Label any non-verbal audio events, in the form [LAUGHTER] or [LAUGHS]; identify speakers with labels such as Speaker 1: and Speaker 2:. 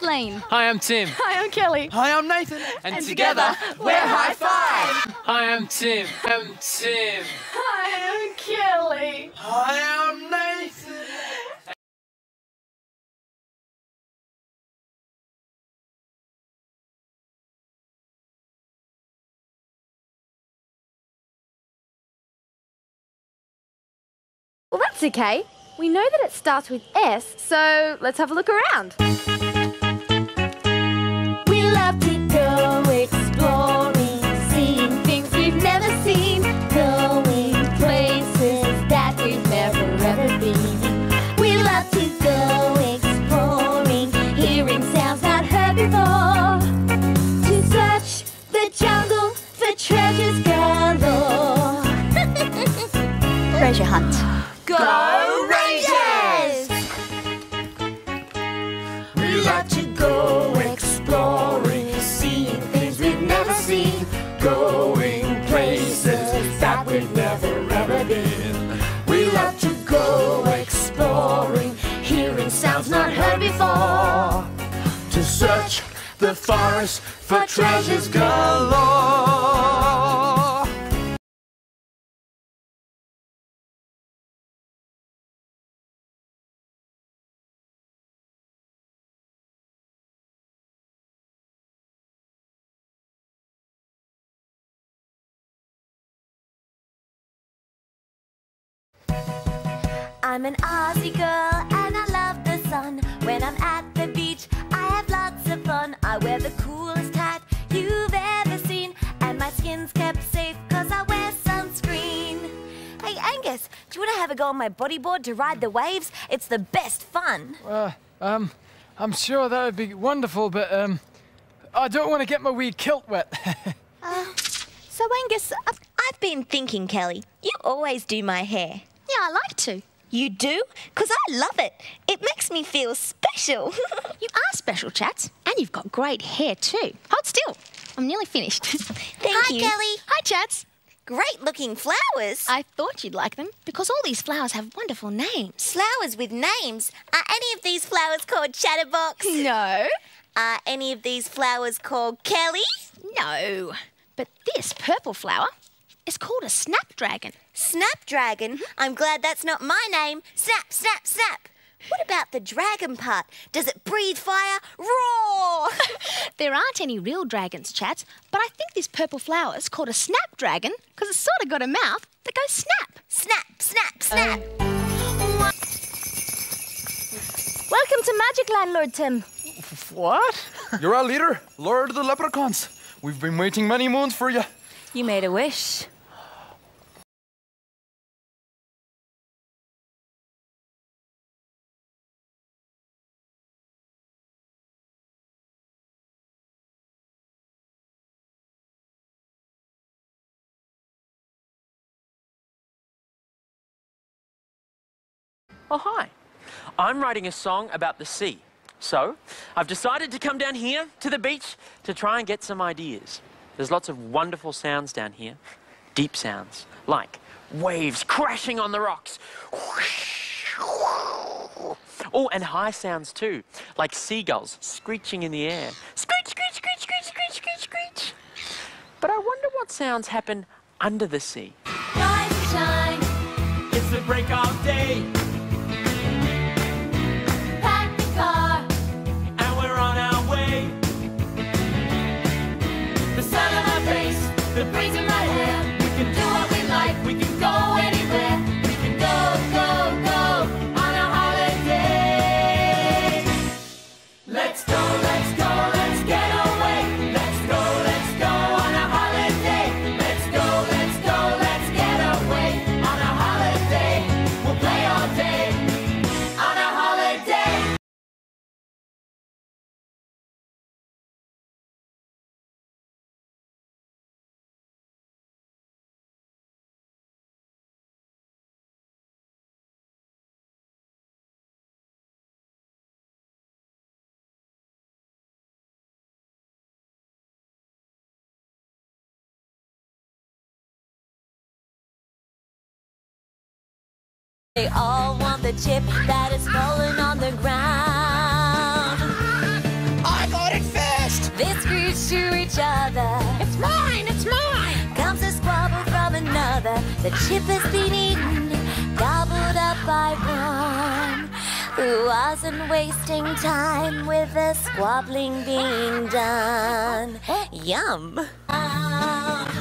Speaker 1: Hi, I'm Kathleen.
Speaker 2: Hi, I'm Tim.
Speaker 1: Hi, I'm Kellie.
Speaker 3: Hi, I'm Nathan.
Speaker 2: And,
Speaker 1: And
Speaker 2: together,
Speaker 1: together, we're Hi-5.
Speaker 2: Hi, I'm Tim. I'm Tim.
Speaker 1: Hi, I'm Kellie.
Speaker 3: Hi, I'm Nathan.
Speaker 1: Well, that's okay. We know that it starts with S, so let's have a look around. Treasure hunt. Go Rangers!
Speaker 3: We like to go exploring, seeing things we've never seen, going places that we've never ever been. We love to go exploring, hearing sounds not heard before, to search the forest for treasures galore.
Speaker 4: I'm an Aussie girl and I love the sun. When I'm at the beach, I have lots of fun. I wear the coolest hat you've ever seen, and my skin's kept safe cause I wear sunscreen. Hey Angus, do you want to have a go on my bodyboard to ride the waves? It's the best fun.
Speaker 2: Uh, um, I'm sure that would be wonderful, but um, I don't want to get my wee kilt wet. [LAUGHS]
Speaker 4: So Angus, I've, I've been thinking, Kellie, you always do my hair.
Speaker 1: Yeah, I like to.
Speaker 4: You do? Because I love it. It makes me feel special. [LAUGHS]
Speaker 1: You are special, Chats, and you've got great hair too. Hold still. I'm nearly finished. [LAUGHS]
Speaker 4: Thank
Speaker 1: Hi,
Speaker 4: you.
Speaker 1: Kellie. Hi, Chats.
Speaker 4: Great looking flowers.
Speaker 1: I thought you'd like them because all these flowers have wonderful names.
Speaker 4: Flowers with names. Are any of these flowers called Chatterbox? [LAUGHS]
Speaker 1: No.
Speaker 4: Are any of these flowers called Kellie?
Speaker 1: No. But this purple flower is called a snapdragon.
Speaker 4: Snapdragon? I'm glad that's not my name. Snap, snap, snap. What about the dragon part? Does it breathe fire? Roar! [LAUGHS]
Speaker 1: There aren't any real dragons, Chats, but I think this purple flower is called a snapdragon because it's sort of got a mouth that goes snap.
Speaker 4: snap, snap, snap.
Speaker 1: Welcome to Magic Land, Lord Tim.
Speaker 3: What? You're our leader, Lord of the Leprechauns. We've been waiting many moons for you.
Speaker 4: You made a wish.
Speaker 5: Oh, hi. I'm writing a song about the sea. So, I've decided to come down here to the beach to try and get some ideas. There's lots of wonderful sounds down here. Deep sounds, like waves crashing on the rocks. Oh, and high sounds too, like seagulls screeching in the air. Screech, screech, screech, screech, screech, screech, screech. But I wonder what sounds happen under the sea.
Speaker 4: Rise and shine,
Speaker 5: It's the break of day,
Speaker 4: They all want the chip that is falling on the ground. I got it first! They screech to each other.
Speaker 3: It's mine! It's mine!
Speaker 4: Comes a squabble from another. The chip has been eaten, gobbled up by one. Who wasn't wasting time with the squabbling being done? Yum! Uh,